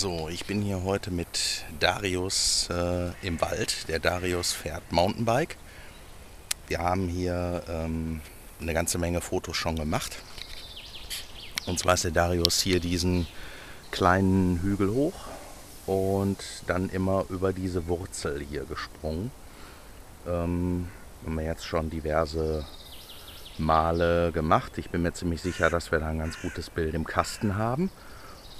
So, ich bin hier heute mit Darius äh, im Wald. Der Darius fährt Mountainbike. Wir haben hier ähm, eine ganze Menge Fotos schon gemacht. Und zwar ist der Darius hier diesen kleinen Hügel hoch und dann immer über diese Wurzel hier gesprungen. Ähm, haben wir jetzt schon diverse Male gemacht. Ich bin mir ziemlich sicher, dass wir da ein ganz gutes Bild im Kasten haben.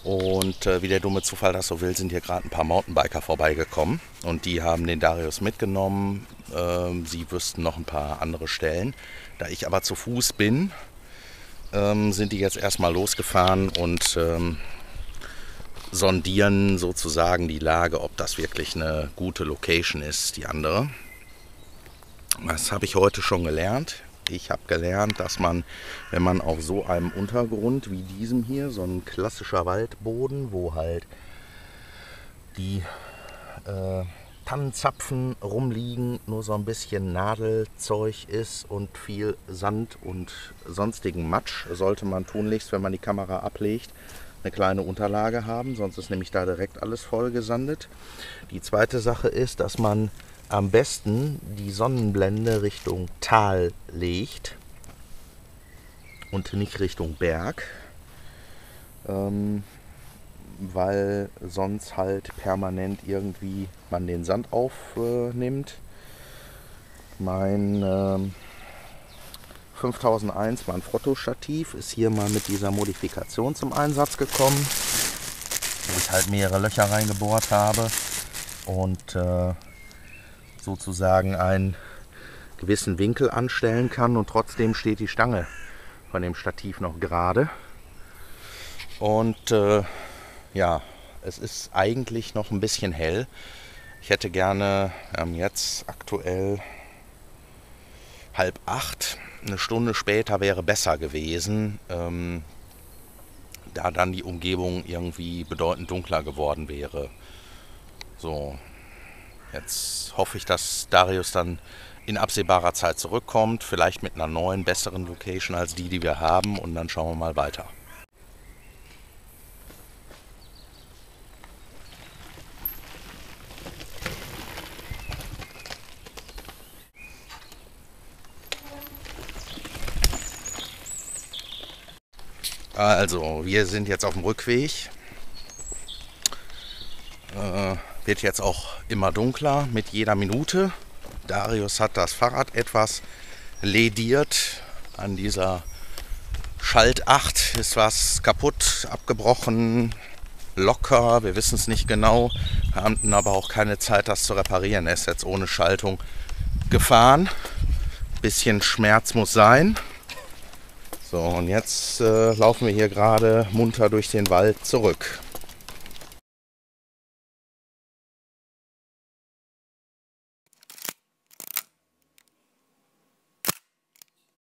Und äh, wie der dumme Zufall das so will, sind hier gerade ein paar Mountainbiker vorbeigekommen. Und die haben den Darius mitgenommen. Ähm, sie wüssten noch ein paar andere Stellen. Da ich aber zu Fuß bin, ähm, sind die jetzt erstmal losgefahren und ähm, sondieren sozusagen die Lage, ob das wirklich eine gute Location ist, die andere. Was habe ich heute schon gelernt? Ich habe gelernt, dass man, wenn man auf so einem Untergrund wie diesem hier, so ein klassischer Waldboden, wo halt die äh, Tannenzapfen rumliegen, nur so ein bisschen Nadelzeug ist und viel Sand und sonstigen Matsch, sollte man tunlichst, wenn man die Kamera ablegt, eine kleine Unterlage haben, sonst ist nämlich da direkt alles voll gesandet. Die zweite Sache ist, dass man am besten die Sonnenblende Richtung Tal legt und nicht Richtung Berg, ähm, weil sonst halt permanent irgendwie man den Sand aufnimmt. mein ähm, 5001 Manfrotto-Stativ ist hier mal mit dieser Modifikation zum Einsatz gekommen, wo ich halt mehrere Löcher reingebohrt habe und äh, sozusagen einen gewissen Winkel anstellen kann und trotzdem steht die Stange von dem Stativ noch gerade. Und äh, ja, es ist eigentlich noch ein bisschen hell. Ich hätte gerne ähm, jetzt aktuell halb acht. Eine Stunde später wäre besser gewesen, ähm, da dann die Umgebung irgendwie bedeutend dunkler geworden wäre. So, Jetzt hoffe ich, dass Darius dann in absehbarer Zeit zurückkommt, vielleicht mit einer neuen, besseren Location als die, die wir haben und dann schauen wir mal weiter. Also, wir sind jetzt auf dem Rückweg. Äh, wird jetzt auch immer dunkler mit jeder Minute. Darius hat das Fahrrad etwas lediert. An dieser Schalt 8 ist was kaputt, abgebrochen, locker. Wir wissen es nicht genau, haben aber auch keine Zeit, das zu reparieren. Er ist jetzt ohne Schaltung gefahren. Bisschen Schmerz muss sein. So, und jetzt äh, laufen wir hier gerade munter durch den Wald zurück.